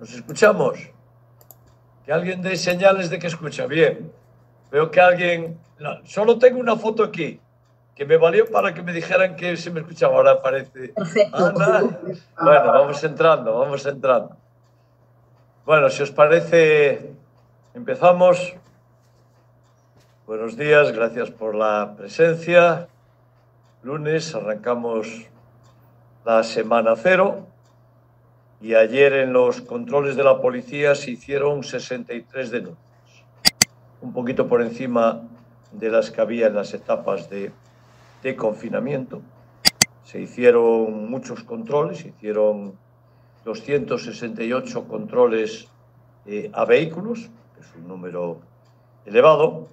¿Nos escuchamos? Que alguien dé señales de que escucha. Bien. Veo que alguien... solo tengo una foto aquí, que me valió para que me dijeran que se me escuchaba. Ahora parece... Perfecto. Bueno, vamos entrando, vamos entrando. Bueno, si os parece, empezamos. Buenos días, gracias por la presencia. Lunes arrancamos la semana cero y ayer en los controles de la policía se hicieron 63 denuncias, un poquito por encima de las que había en las etapas de, confinamiento. Se hicieron muchos controles, se hicieron 268 controles eh, a vehículos, que es un número elevado,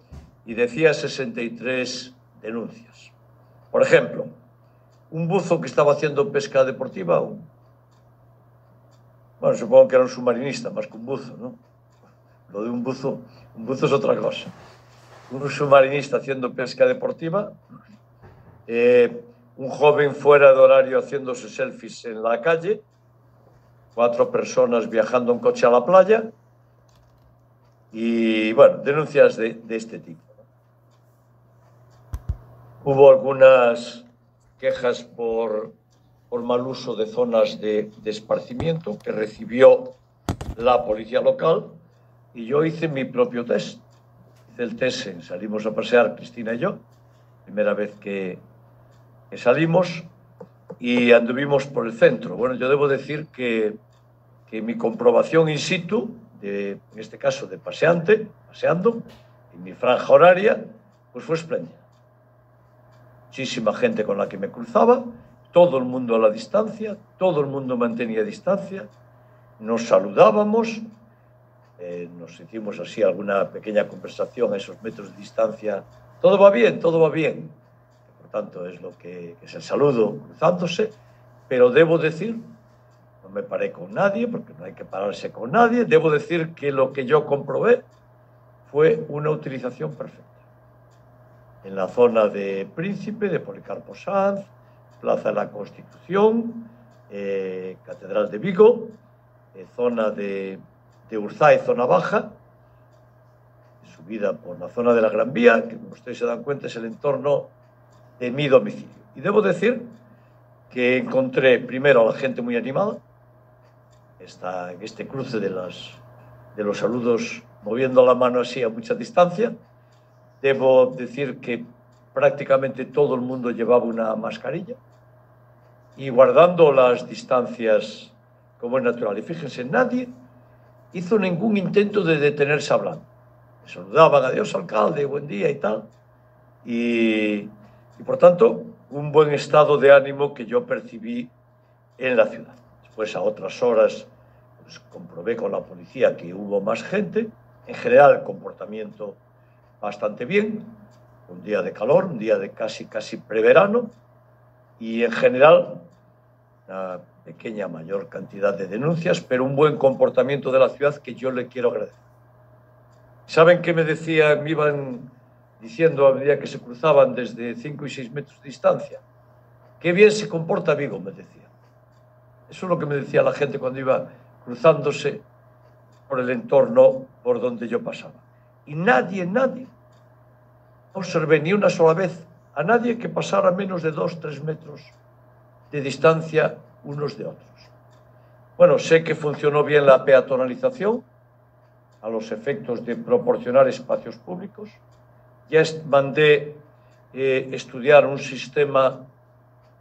y decía 63 denuncias. Por ejemplo, un buzo que estaba haciendo pesca deportiva, un, bueno, supongo que era un submarinista más que un buzo, ¿no? Lo de un buzo, un buzo es otra cosa. Un submarinista haciendo pesca deportiva, eh, un joven fuera de horario haciéndose selfies en la calle, cuatro personas viajando en coche a la playa y, bueno, denuncias de, de este tipo. Hubo algunas quejas por, por mal uso de zonas de, de, esparcimiento que recibió la policía local y yo hice mi propio test. Hice el test, salimos a pasear Cristina y yo, primera vez que, que salimos y anduvimos por el centro. Bueno, yo debo decir que que mi comprobación in situ, de, en este caso de paseante, paseando, en mi franja horaria, pues fue espléndida. Muchísima gente con la que me cruzaba, todo el mundo a la distancia, todo el mundo mantenía distancia, nos saludábamos, eh, nos hicimos así alguna pequeña conversación a esos metros de distancia. Todo va bien, todo va bien. Por tanto, es lo que, es el saludo cruzándose, pero debo decir no me paré con nadie, porque no hay que pararse con nadie. Debo decir que lo que yo comprobé fue una utilización perfecta. En la zona de Príncipe, de Policarpo Sanz, Plaza de la Constitución, eh, Catedral de Vigo, eh, zona de, de zona baja, subida por la zona de la Gran Vía, que como ustedes se dan cuenta es el entorno de mi domicilio. Y debo decir que encontré primero a la gente muy animada, esta, este cruce de los saludos moviendo la mano así a mucha distancia. Debo decir que prácticamente todo el mundo llevaba una mascarilla y guardando las distancias como es natural. Y fíjense, nadie hizo ningún intento de detenerse hablando. Saludaban, adiós alcalde, buen día y tal. Y, y por tanto, un buen estado de ánimo que yo percibí en la ciudad. Después, a otras horas, pues, comprobé con la policía que hubo más gente. En general, comportamiento bastante bien. Un día de calor, un día de casi, casi preverano. Y en general, una pequeña mayor cantidad de denuncias, pero un buen comportamiento de la ciudad que yo le quiero agradecer. ¿Saben qué me decía? Me iban diciendo a medida que se cruzaban desde 5 y 6 metros de distancia. Qué bien se comporta Vigo, me decía. Eso es lo que me decía la gente cuando iba cruzándose por el entorno por donde yo pasaba. Y nadie, nadie, observé ni una sola vez a nadie que pasara menos de dos, tres metros de distancia unos de otros. Bueno, sé que funcionó bien la peatonalización a los efectos de proporcionar espacios públicos. Ya mandé eh, estudiar un sistema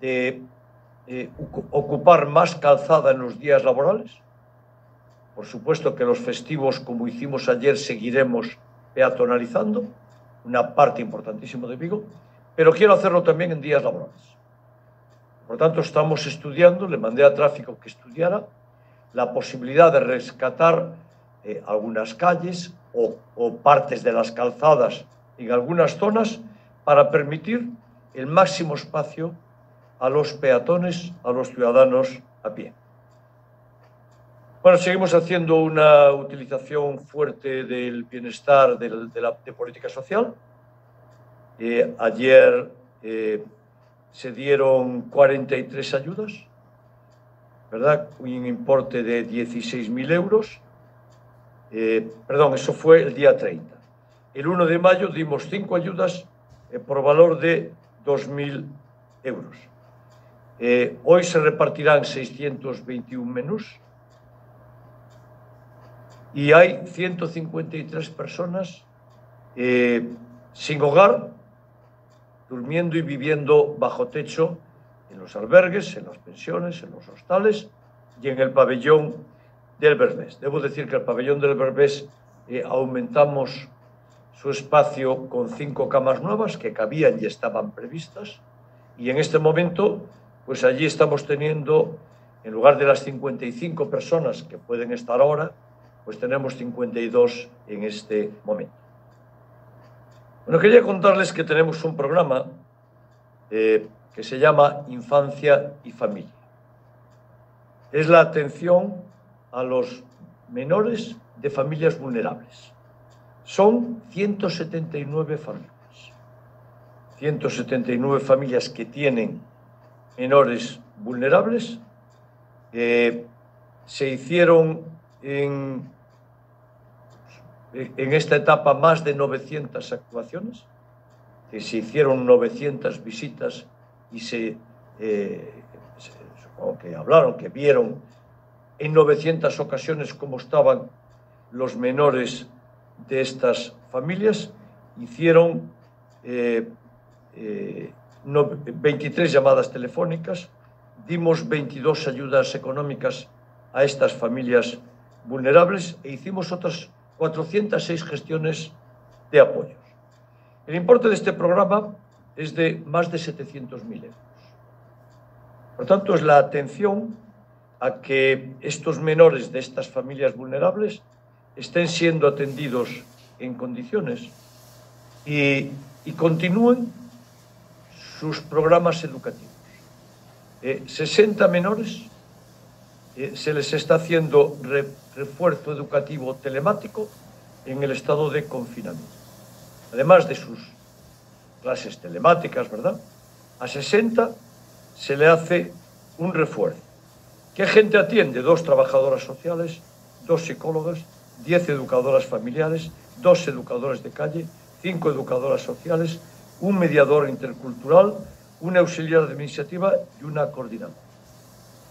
de eh, ocupar más calzada en los días laborales. Por supuesto que los festivos, como hicimos ayer, seguiremos peatonalizando, una parte importantísima de Vigo, pero quiero hacerlo también en días laborales. Por tanto, estamos estudiando, le mandé a tráfico que estudiara la posibilidad de rescatar eh, algunas calles o, partes de las calzadas en algunas zonas para permitir el máximo espacio a los peatones, a los ciudadanos a pie. Bueno, seguimos haciendo una utilización fuerte del bienestar de política social. Eh, ayer eh, se dieron 43 ayudas ¿verdad? Un importe de 16.000 euros. Eh, perdón, eso fue el día 30. El 1 de mayo dimos cinco ayudas eh, por valor de 2.000 euros. Eh, hoy se repartirán 621 menús y hay 153 personas eh, sin hogar, durmiendo y viviendo bajo techo en los albergues, en las pensiones, en los hostales y en el pabellón del Berbés. Debo decir que el pabellón del Berbés eh, aumentamos su espacio con cinco camas nuevas que cabían y estaban previstas y en este momento pues allí estamos teniendo en lugar de las 55 personas que pueden estar ahora, pues tenemos 52 en este momento. Bueno, quería contarles que tenemos un programa eh, que se llama Infancia y Familia. Es la atención a los menores de familias vulnerables. Son 179 familias. 179 familias que tienen menores vulnerables. Eh, se hicieron en en esta etapa más de 900 actuaciones, que se hicieron 900 visitas y se, eh, supongo que hablaron, que vieron en 900 ocasiones cómo estaban los menores de estas familias, hicieron 23 eh, eh, llamadas telefónicas, dimos 22 ayudas económicas a estas familias vulnerables e hicimos otras 406 gestiones de apoyos. El importe de este programa es de más de 700.000 euros. Por tanto, es la atención a que estos menores de estas familias vulnerables estén siendo atendidos en condiciones y, continúen sus programas educativos. 60 eh, menores eh, se les está haciendo refuerzo educativo telemático en el estado de confinamiento. Además de sus clases telemáticas, ¿verdad? A 60 se le hace un refuerzo. ¿Qué gente atiende? Dos trabajadoras sociales, dos psicólogas, diez educadoras familiares, dos educadores de calle, cinco educadoras sociales, un mediador intercultural, una auxiliar administrativa y una coordinadora.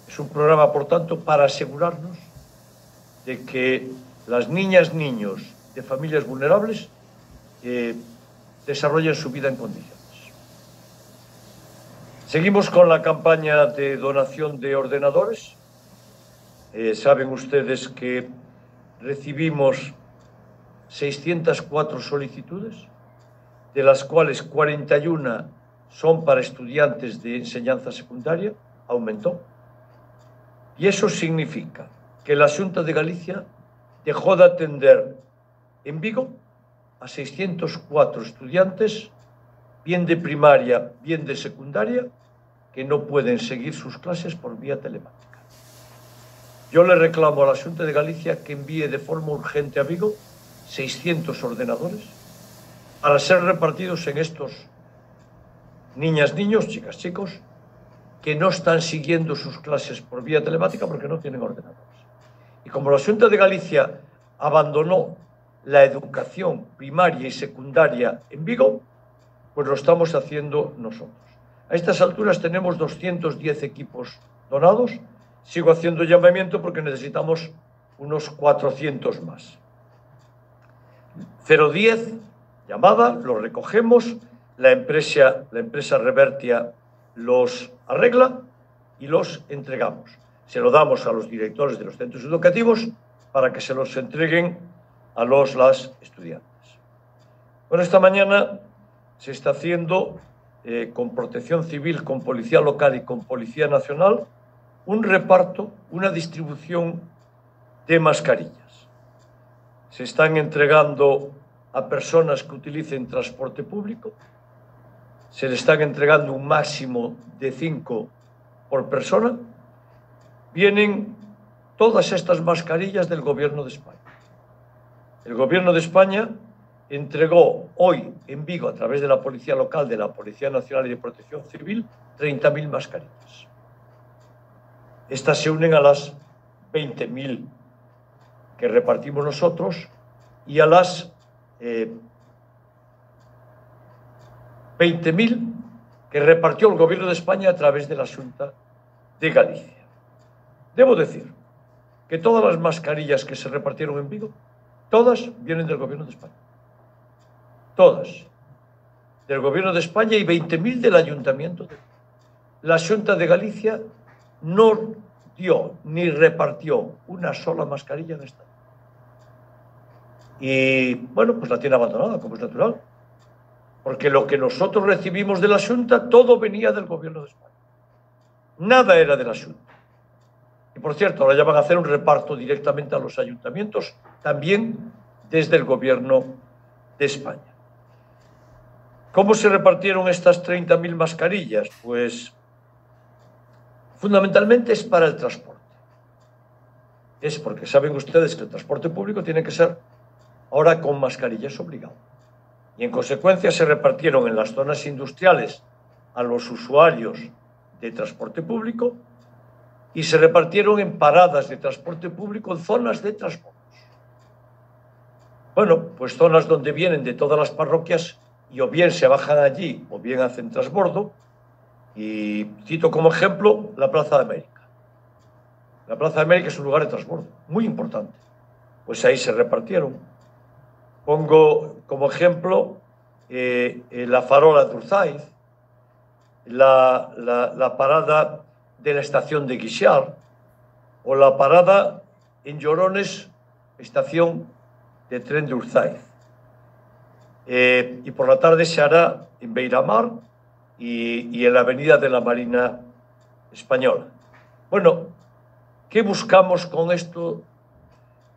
Es un programa, por tanto, para asegurarnos de que las niñas, niños de familias vulnerables eh, desarrollen su vida en condiciones. Seguimos con la campaña de donación de ordenadores. Eh, saben ustedes que recibimos 604 solicitudes, de las cuales 41 son para estudiantes de enseñanza secundaria, aumentó. Y eso significa que la Junta de Galicia dejó de atender en Vigo a 604 estudiantes, bien de primaria, bien de secundaria, que no pueden seguir sus clases por vía telemática. Yo le reclamo a la Junta de Galicia que envíe de forma urgente a Vigo 600 ordenadores para ser repartidos en estos niñas, niños, chicas, chicos, que no están siguiendo sus clases por vía telemática porque no tienen ordenadores. Y como la Junta de Galicia abandonó la educación primaria y secundaria en Vigo, pues lo estamos haciendo nosotros. A estas alturas tenemos 210 equipos donados. Sigo haciendo llamamiento porque necesitamos unos 400 más. 010, llamada, lo recogemos, la empresa, la empresa Revertia los arregla y los entregamos. Se lo damos a los directores de los centros educativos para que se los entreguen a los las estudiantes. Bueno, esta mañana se está haciendo eh, con protección civil, con policía local y con policía nacional un reparto, una distribución de mascarillas. Se están entregando a personas que utilicen transporte público, se le están entregando un máximo de cinco por persona, vienen todas estas mascarillas del Gobierno de España. El Gobierno de España entregó hoy en Vigo, a través de la Policía Local, de la Policía Nacional y de Protección Civil, 30.000 mascarillas. Estas se unen a las 20.000 que repartimos nosotros y a las eh, 20.000 que repartió el Gobierno de España a través de la Junta de Galicia. Debo decir que todas las mascarillas que se repartieron en Vigo, todas vienen del Gobierno de España. Todas. Del Gobierno de España y 20.000 del Ayuntamiento. De... La Junta de Galicia no dio ni repartió una sola mascarilla en esta. Y bueno, pues la tiene abandonada, como es natural. Porque lo que nosotros recibimos de la Junta, todo venía del Gobierno de España. Nada era de la Junta. Y por cierto, ahora ya van a hacer un reparto directamente a los ayuntamientos, también desde el Gobierno de España. ¿Cómo se repartieron estas 30.000 mascarillas? Pues fundamentalmente es para el transporte. Es porque saben ustedes que el transporte público tiene que ser ahora con mascarillas obligado. Y en consecuencia se repartieron en las zonas industriales a los usuarios de transporte público y se repartieron en paradas de transporte público en zonas de transporte. Bueno, pues zonas donde vienen de todas las parroquias y o bien se bajan allí o bien hacen transbordo. Y cito como ejemplo la Plaza de América. La Plaza de América es un lugar de transbordo muy importante. Pues ahí se repartieron. Pongo como ejemplo eh, la farola de Urzaiz, la, la, la parada de la estación de Guixar o la parada en Llorones, estación de tren de Urzaiz. Eh, y por la tarde se hará en Beiramar y, y en la avenida de la Marina Española. Bueno, ¿qué buscamos con esto?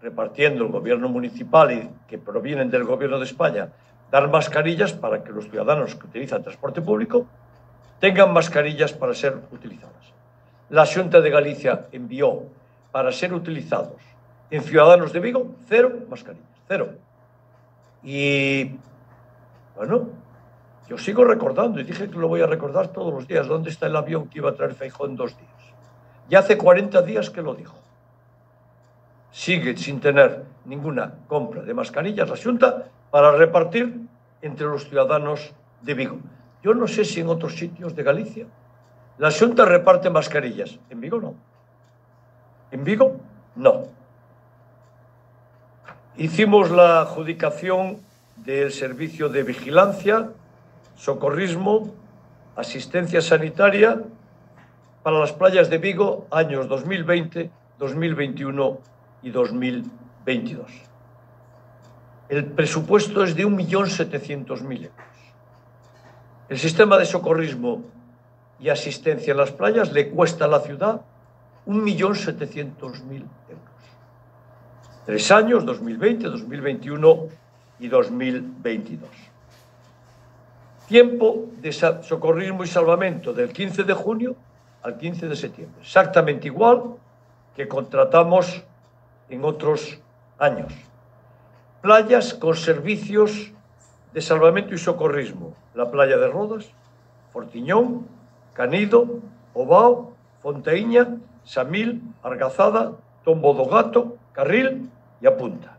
Repartiendo el gobierno municipal y que provienen del gobierno de España, dar mascarillas para que los ciudadanos que utilizan transporte público tengan mascarillas para ser utilizadas la Junta de Galicia envió para ser utilizados en Ciudadanos de Vigo cero mascarillas, cero. Y bueno, yo sigo recordando y dije que lo voy a recordar todos los días. ¿Dónde está el avión que iba a traer Feijó en dos días? Ya hace 40 días que lo dijo. Sigue sin tener ninguna compra de mascarillas la Junta para repartir entre los ciudadanos de Vigo. Yo no sé si en otros sitios de Galicia la Junta reparte mascarillas. En Vigo no. En Vigo no. Hicimos la adjudicación del servicio de vigilancia, socorrismo, asistencia sanitaria para las playas de Vigo años 2020, 2021 y 2022. El presupuesto es de 1.700.000 euros. El sistema de socorrismo y asistencia en las playas le cuesta a la ciudad 1.700.000 euros. Tres años, 2020, 2021 y 2022. Tiempo de socorrismo y salvamento del 15 de junio al 15 de septiembre. Exactamente igual que contratamos en otros años. Playas con servicios de salvamento y socorrismo. La playa de Rodas, Fortiñón, Canido, Obao, Fonteíña, Samil, Argazada, Tombo do Gato, Carril y Apunta.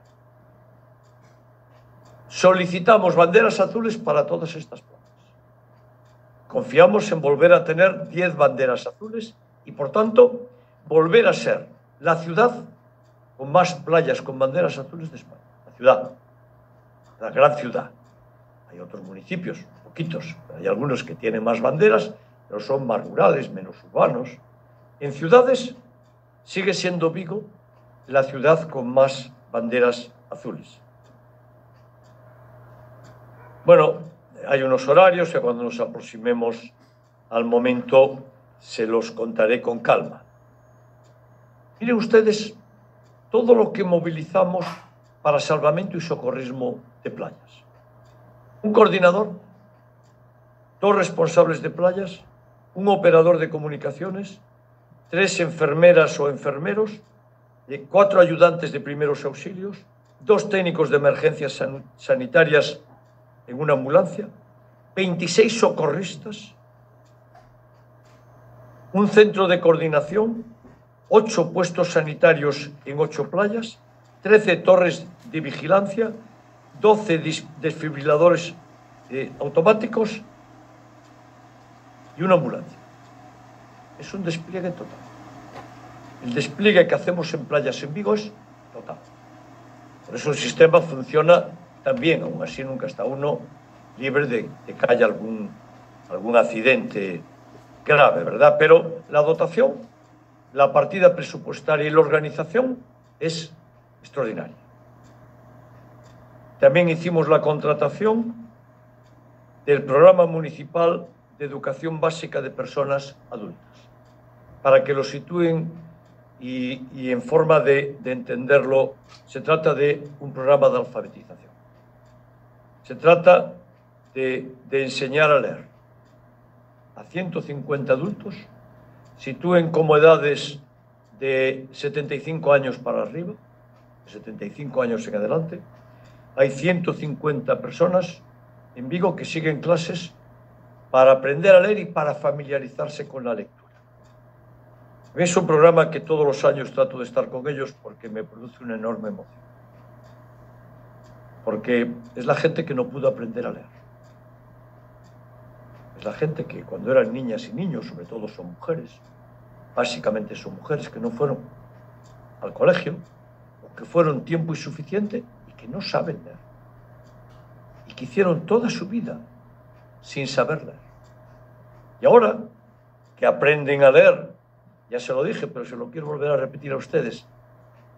Solicitamos banderas azules para todas estas playas. Confiamos en volver a tener 10 banderas azules y, por tanto, volver a ser la ciudad con más playas con banderas azules de España. La ciudad, la gran ciudad. Hay otros municipios, poquitos, pero hay algunos que tienen más banderas pero son más rurales, menos urbanos. En ciudades sigue siendo Vigo la ciudad con más banderas azules. Bueno, hay unos horarios que cuando nos aproximemos al momento se los contaré con calma. Miren ustedes todo lo que movilizamos para salvamento y socorrismo de playas. Un coordinador, dos responsables de playas, un operador de comunicaciones, tres enfermeras o enfermeros, cuatro ayudantes de primeros auxilios, dos técnicos de emergencias sanitarias en una ambulancia, 26 socorristas, un centro de coordinación 8 puestos sanitarios en 8 playas, 13 torres de vigilancia, 12 desfibriladores eh, automáticos y una ambulancia. Es un despliegue total. El despliegue que hacemos en playas en Vigo es total. Por eso el sistema funciona también, aún así nunca está uno libre de, que haya algún, algún accidente grave, ¿verdad? Pero la dotación, la partida presupuestaria y la organización es extraordinaria. También hicimos la contratación del programa municipal de educación básica de personas adultas, para que lo sitúen y, en forma de, entenderlo, se trata de un programa de alfabetización. Se trata de, enseñar a leer a 150 adultos, sitúen como edades de 75 años para arriba, de 75 años en adelante. Hay 150 personas en Vigo que siguen clases para aprender a leer y para familiarizarse con la lectura. Es un programa que todos los años trato de estar con ellos porque me produce una enorme emoción. Porque es la gente que no pudo aprender a leer. Es la gente que cuando eran niñas y niños, sobre todo son mujeres, básicamente son mujeres que no fueron al colegio o que fueron tiempo insuficiente y que no saben leer. Y que hicieron toda su vida sin saber leer. Y ahora que aprenden a leer ya se lo dije, pero se lo quiero volver a repetir a ustedes.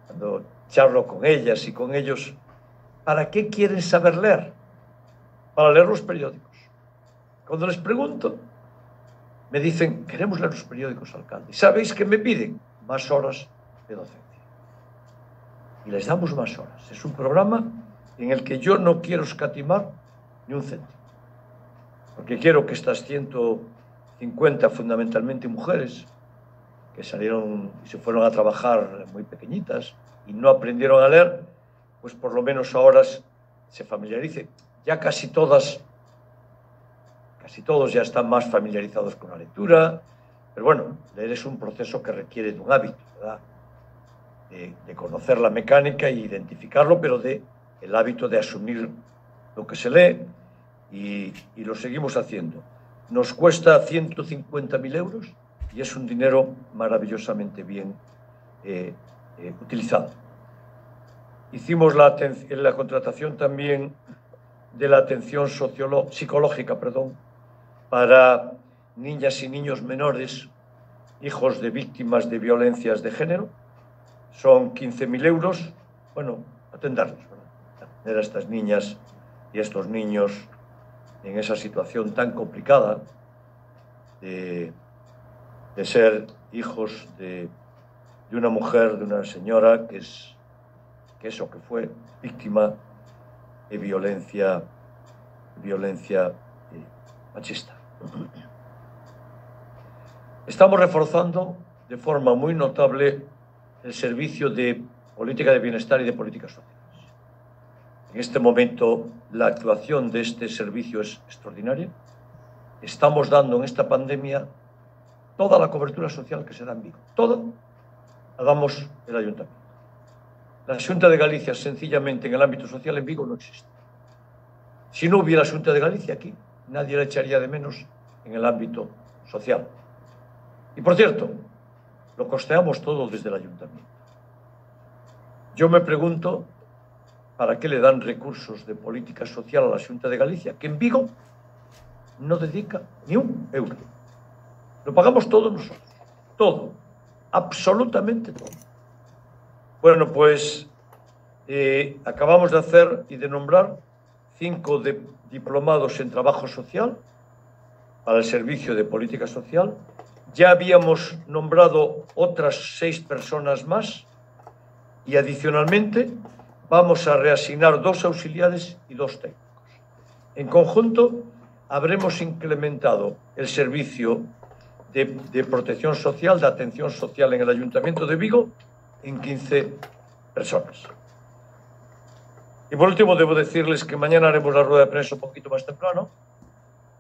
Cuando charlo con ellas y con ellos, ¿para qué quieren saber leer? Para leer los periódicos. Cuando les pregunto, me dicen, queremos leer los periódicos, alcalde. ¿Y sabéis qué me piden? Más horas de docencia. Y les damos más horas. Es un programa en el que yo no quiero escatimar ni un céntimo. Porque quiero que estas 150, fundamentalmente mujeres, que salieron y se fueron a trabajar muy pequeñitas y no aprendieron a leer, pues por lo menos ahora se familiaricen. Ya casi todas, casi todos ya están más familiarizados con la lectura, pero bueno, leer es un proceso que requiere de un hábito, ¿verdad? De, conocer la mecánica e identificarlo, pero de el hábito de asumir lo que se lee y, lo seguimos haciendo. Nos cuesta 150.000 euros y es un dinero maravillosamente bien eh, eh, utilizado. Hicimos la, la, contratación también de la atención psicológica perdón, para niñas y niños menores, hijos de víctimas de violencias de género. Son 15.000 euros. Bueno, atenderlos, atender a estas niñas y a estos niños en esa situación tan complicada de ser hijos de, una mujer, de una señora que es que eso que fue víctima de violencia violencia eh, machista. Estamos reforzando de forma muy notable el servicio de política de bienestar y de políticas sociales. En este momento la actuación de este servicio es extraordinaria. Estamos dando en esta pandemia toda la cobertura social que se da en Vigo. Todo la el ayuntamiento. La Junta de Galicia, sencillamente, en el ámbito social en Vigo no existe. Si no hubiera Junta de Galicia aquí, nadie la echaría de menos en el ámbito social. Y por cierto, lo costeamos todo desde el ayuntamiento. Yo me pregunto, ¿para qué le dan recursos de política social a la Junta de Galicia, que en Vigo no dedica ni un euro? Lo pagamos todos nosotros. Todo. Absolutamente todo. Bueno, pues eh, acabamos de hacer y de nombrar cinco diplomados en trabajo social para el servicio de política social. Ya habíamos nombrado otras seis personas más y adicionalmente vamos a reasignar dos auxiliares y dos técnicos. En conjunto, habremos incrementado el servicio de, protección social, de atención social en el Ayuntamiento de Vigo en 15 personas. Y por último, debo decirles que mañana haremos la rueda de prensa un poquito más temprano,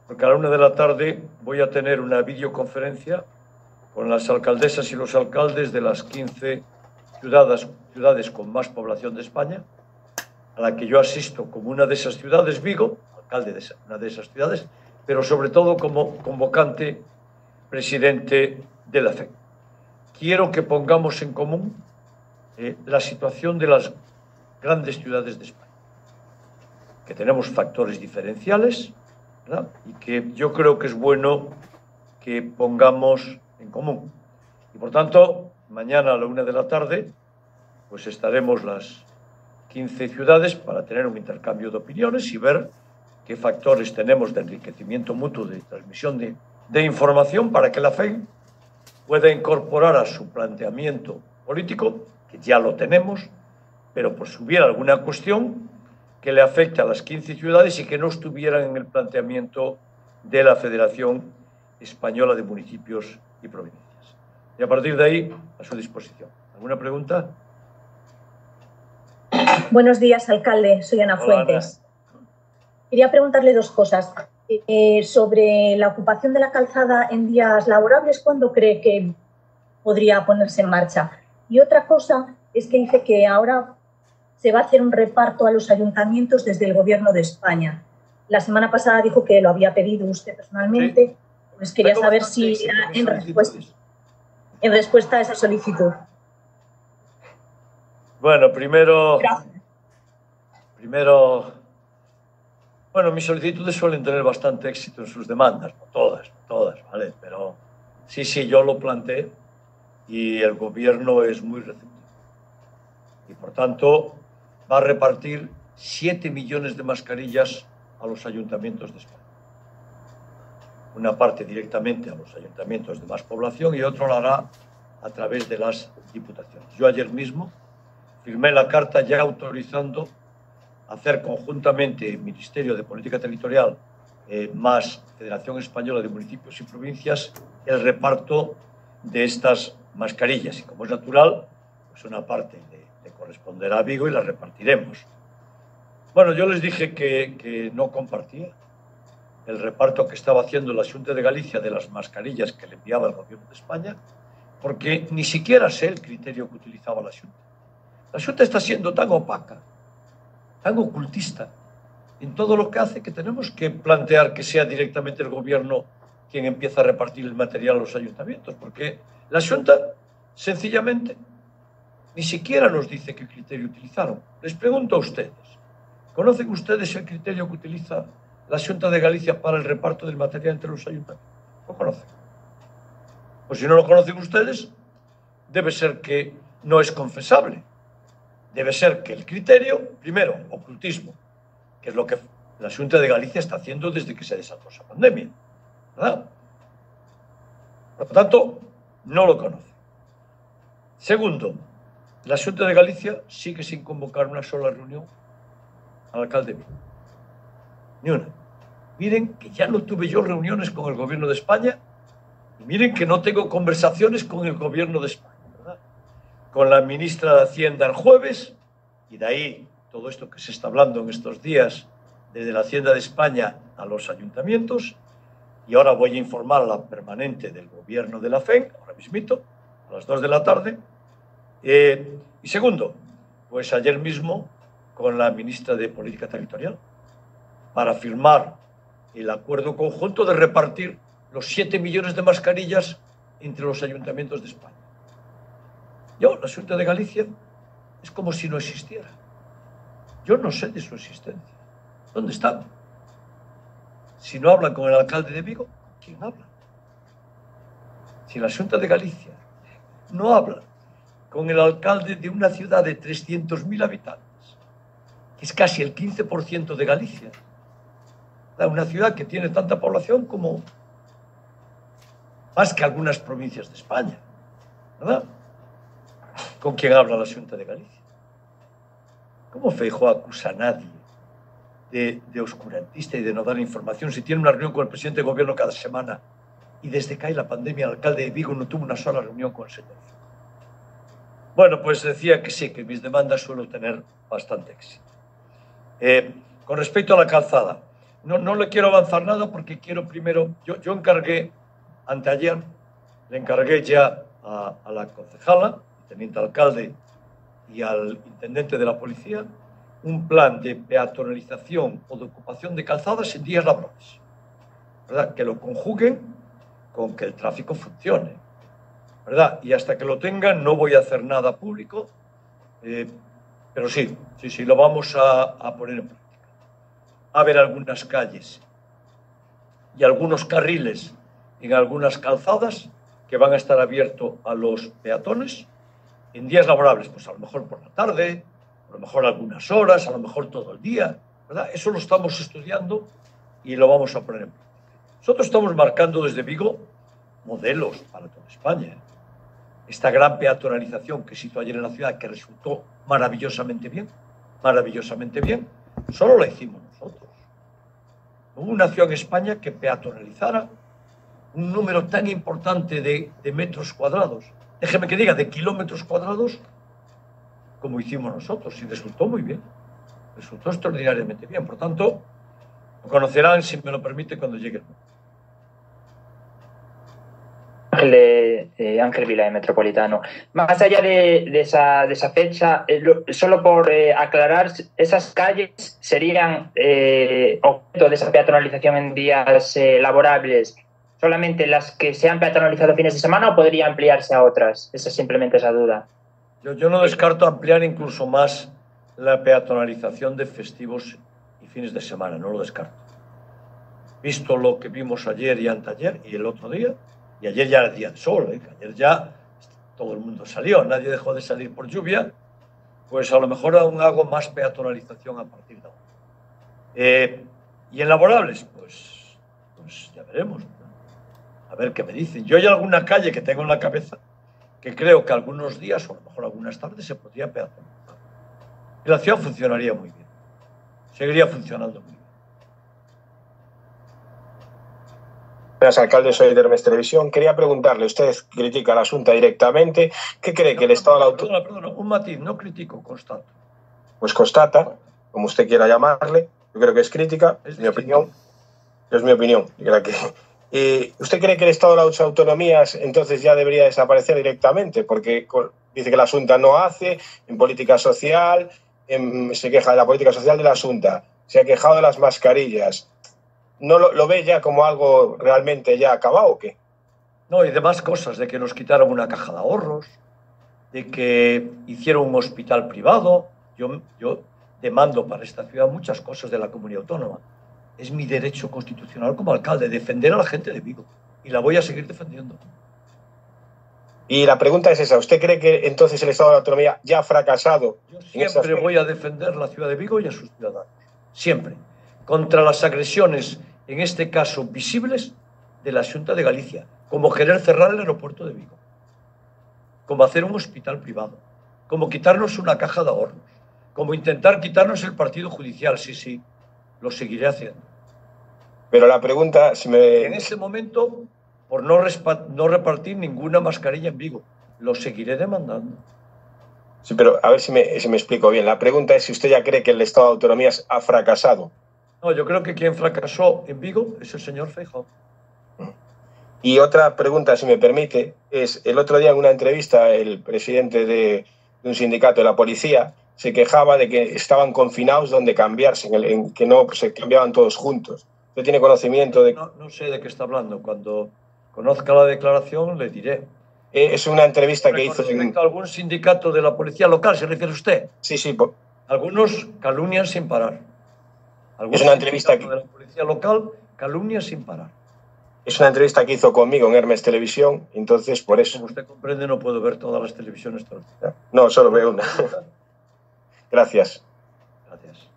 porque a la una de la tarde voy a tener una videoconferencia con las alcaldesas y los alcaldes de las 15 ciudades, ciudades con más población de España, a la que yo asisto como una de esas ciudades, Vigo, alcalde de una de esas ciudades, pero sobre todo como convocante presidente de la FED. Quiero que pongamos en común eh, la situación de las grandes ciudades de España, que tenemos factores diferenciales y que yo creo que es bueno que pongamos en común. Y por tanto, mañana a la una de la tarde, pues estaremos las 15 ciudades para tener un intercambio de opiniones y ver qué factores tenemos de enriquecimiento mutuo de transmisión de, de información para que la FEI pueda incorporar a su planteamiento político, que ya lo tenemos, pero por si hubiera alguna cuestión que le afecte a las 15 ciudades y que no estuvieran en el planteamiento de la Federación Española de Municipios y Provincias. Y a partir de ahí, a su disposición. ¿Alguna pregunta? Buenos días, alcalde. Soy Ana Fuentes. Quería preguntarle dos cosas. Eh, sobre la ocupación de la calzada en días laborables, ¿cuándo cree que podría ponerse en marcha? Y otra cosa es que dice que ahora se va a hacer un reparto a los ayuntamientos desde el Gobierno de España. La semana pasada dijo que lo había pedido usted personalmente. Pues quería saber si en respuesta, en respuesta a esa solicitud. Bueno, primero. Primero. Bueno, mis solicitudes suelen tener bastante éxito en sus demandas, no todas, todas, ¿vale? Pero sí, sí, yo lo planteé y el gobierno es muy receptivo. Y por tanto, va a repartir 7 millones de mascarillas a los ayuntamientos de España. Una parte directamente a los ayuntamientos de más población y otro lo hará a través de las diputaciones. Yo ayer mismo firmé la carta ya autorizando hacer conjuntamente Ministerio de Política Territorial eh, más Federación Española de Municipios y Provincias el reparto de estas mascarillas. Y como es natural, pues una parte le, corresponderá a Vigo y la repartiremos. Bueno, yo les dije que, que no compartía el reparto que estaba haciendo la Junta de Galicia de las mascarillas que le enviaba el Gobierno de España, porque ni siquiera sé el criterio que utilizaba la Junta. La Junta está siendo tan opaca, tan ocultista en todo lo que hace que tenemos que plantear que sea directamente el gobierno quien empieza a repartir el material a los ayuntamientos, porque la Junta sencillamente ni siquiera nos dice qué criterio utilizaron. Les pregunto a ustedes, ¿conocen ustedes el criterio que utiliza la Junta de Galicia para el reparto del material entre los ayuntamientos? ¿Lo conocen? Pues si no lo conocen ustedes, debe ser que no es confesable debe ser que el criterio, primero, ocultismo, que es lo que la Junta de Galicia está haciendo desde que se desató esa pandemia. ¿verdad? Por lo tanto, no lo conoce. Segundo, la Junta de Galicia sigue sin convocar una sola reunión al alcalde Ni una. Miren que ya no tuve yo reuniones con el gobierno de España y miren que no tengo conversaciones con el gobierno de España con la ministra de Hacienda el jueves, y de ahí todo esto que se está hablando en estos días desde la Hacienda de España a los ayuntamientos, y ahora voy a informar a la permanente del gobierno de la FEN, ahora mismito, a las dos de la tarde. Eh, y segundo, pues ayer mismo con la ministra de Política Territorial, para firmar el acuerdo conjunto de repartir los 7 millones de mascarillas entre los ayuntamientos de España. Yo, la Junta de Galicia, es como si no existiera. Yo no sé de su existencia. ¿Dónde están? Si no hablan con el alcalde de Vigo, ¿quién habla? Si la Junta de Galicia no habla con el alcalde de una ciudad de 300.000 habitantes, que es casi el 15% de Galicia, una ciudad que tiene tanta población como más que algunas provincias de España, ¿verdad? con quien habla la Junta de Galicia. ¿Cómo Feijó acusa a nadie de, de, oscurantista y de no dar información si tiene una reunión con el presidente de gobierno cada semana y desde que hay la pandemia el alcalde de Vigo no tuvo una sola reunión con el señor? Bueno, pues decía que sí, que mis demandas suelo tener bastante éxito. Eh, con respecto a la calzada, no, no le quiero avanzar nada porque quiero primero, yo, yo encargué anteayer le encargué ya a, la concejala, teniente alcalde y al intendente de la policía un plan de peatonalización o de ocupación de calzadas en días laborales. ¿verdad? Que lo conjuguen con que el tráfico funcione. ¿Verdad? Y hasta que lo tengan no voy a hacer nada público, eh, pero sí, sí, sí, lo vamos a, poner en práctica. A haber algunas calles y algunos carriles en algunas calzadas que van a estar abiertos a los peatones en días laborables, pues a lo mejor por la tarde, a lo mejor algunas horas, a lo mejor todo el día, ¿verdad? Eso lo estamos estudiando y lo vamos a poner en práctica. Nosotros estamos marcando desde Vigo modelos para toda España. Esta gran peatonalización que se hizo ayer en la ciudad, que resultó maravillosamente bien, maravillosamente bien, solo la hicimos nosotros. Hubo una ciudad en España que peatonalizara un número tan importante de, de metros cuadrados déjeme que diga, de kilómetros cuadrados, como hicimos nosotros, y resultó muy bien. Resultó extraordinariamente bien. Por tanto, lo conocerán, si me lo permite, cuando llegue el momento. Ángel, eh, Ángel Vila, de Metropolitano. Más allá de, esa, fecha, eh, lo, solo por eh, aclarar, ¿esas calles serían eh, objeto de esa peatonalización en días laborables solamente las que se han peatonalizado fines de semana o podría ampliarse a otras? Esa es simplemente esa duda. Yo no descarto ampliar incluso más la peatonalización de festivos y fines de semana, no lo descarto. Visto lo que vimos ayer y anteayer y el otro día, y ayer ya era día de sol, ¿eh? ayer ya todo el mundo salió, nadie dejó de salir por lluvia, pues a lo mejor aún hago más peatonalización a partir de ahora. Eh, y en laborables, pues, pues ya veremos a ver qué me dicen. Yo hay alguna calle que tengo en la cabeza que creo que algunos días o a lo mejor algunas tardes se podría peatonalizar. Y la ciudad funcionaría muy bien. Seguiría funcionando muy bien. Buenas, alcalde, soy de Hermes Televisión. Quería preguntarle, usted critica la Asunta directamente. ¿Qué cree no, que el Estado de la Autonomía... Perdona, un matiz, no critico, constato. Pues constata, como usted quiera llamarle. Yo creo que es crítica, es, mi opinión. Es mi opinión. Que eh, ¿Usted cree que el Estado de las autonomías entonces ya debería desaparecer directamente? Porque dice que la Junta no hace, en política social, en, se queja de la política social de la Junta, se ha quejado de las mascarillas. ¿No lo, lo, ve ya como algo realmente ya acabado o qué? No, y demás cosas, de que nos quitaron una caja de ahorros, de que hicieron un hospital privado. Yo, yo demando para esta ciudad muchas cosas de la comunidad autónoma es mi derecho constitucional como alcalde, defender a la gente de Vigo. Y la voy a seguir defendiendo. Y la pregunta es esa, ¿usted cree que entonces el Estado de la Autonomía ya ha fracasado? Yo siempre voy a defender la ciudad de Vigo y a sus ciudadanos. Siempre. Contra las agresiones, en este caso visibles, de la Junta de Galicia, como querer cerrar el aeropuerto de Vigo, como hacer un hospital privado, como quitarnos una caja de ahorros, como intentar quitarnos el partido judicial, sí, sí, lo seguiré haciendo. Pero la pregunta, si me... En ese momento, por no, no repartir ninguna mascarilla en Vigo, lo seguiré demandando. Sí, pero a ver si me, si me explico bien. La pregunta es si usted ya cree que el Estado de Autonomías ha fracasado. No, yo creo que quien fracasó en Vigo es el señor Feijóo. Y otra pregunta, si me permite, es el otro día en una entrevista el presidente de, de un sindicato de la policía se quejaba de que estaban confinados donde cambiarse, en, el, en que no se cambiaban todos juntos. ¿Usted tiene conocimiento de...? No, no, sé de qué está hablando. Cuando conozca la declaración le diré. Eh, es una entrevista que hizo... En... algún sindicato de la policía local, ¿se refiere usted? Sí, sí. Por... Algunos calumnian sin parar. Es una entrevista que... de la policía local calumnia sin parar. Es una entrevista que hizo conmigo en Hermes Televisión, entonces por eso... Como usted comprende, no puedo ver todas las televisiones. Todo no, solo veo una. Gracias. Gracias.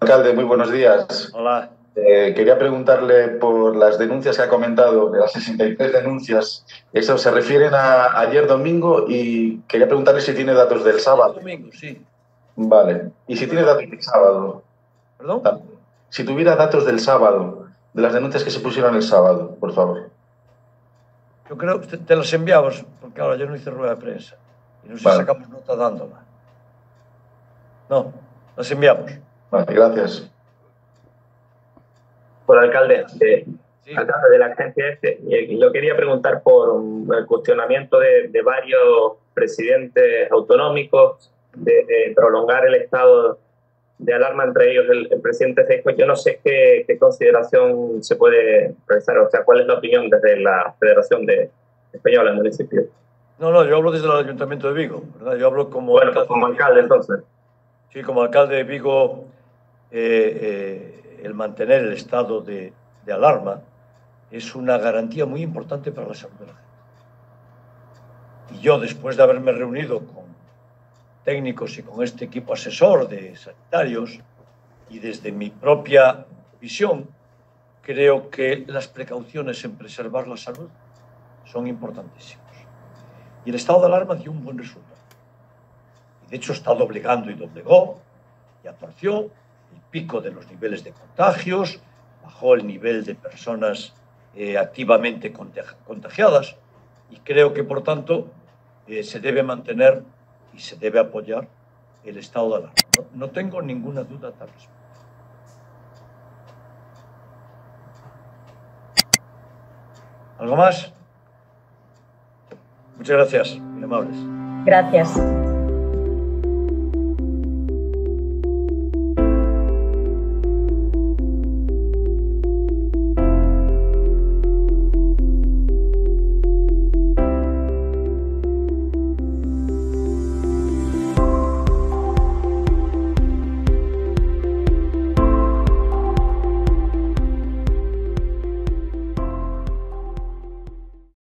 Alcalde, muy buenos días. Hola. Eh, quería preguntarle por las denuncias que ha comentado, de las 63 denuncias. Eso se refieren a ayer domingo y quería preguntarle si tiene datos del sábado. Ayer domingo, sí. Vale. ¿Y si tiene datos del sábado? ¿Perdón? Si tuviera datos del sábado, de las denuncias que se pusieron el sábado, por favor. Yo creo que te las enviamos, porque ahora yo no hice rueda de prensa. Y no sé vale. si sacamos nota dándola. No, las enviamos. Vale, gracias. Por alcalde, eh, alcalde de la agencia este. Yo quería preguntar por el cuestionamiento de, varios presidentes autonómicos de, prolongar el estado de alarma, entre ellos el, presidente Feijóo. Yo no sé qué, consideración se puede realizar, o sea, cuál es la opinión desde la Federación de Española, el municipio. No, no, yo hablo desde el Ayuntamiento de Vigo, ¿verdad? Yo hablo como bueno, alcalde, como alcalde entonces. Sí, como alcalde de Vigo, eh, eh, el mantener el estado de, de alarma es una garantía muy importante para la salud de la gente. Y yo, después de haberme reunido con técnicos y con este equipo asesor de sanitarios, y desde mi propia visión, creo que las precauciones en preservar la salud son importantísimas. Y el estado de alarma dio un buen resultado. Y de hecho está doblegando y doblegó y atorció el pico de los niveles de contagios, bajó el nivel de personas eh, activamente contagiadas y creo que, por tanto, eh, se debe mantener y se debe apoyar el estado de alarma. No, tengo ninguna duda tal respecto. ¿Algo más? Muchas gracias, amables. Gracias.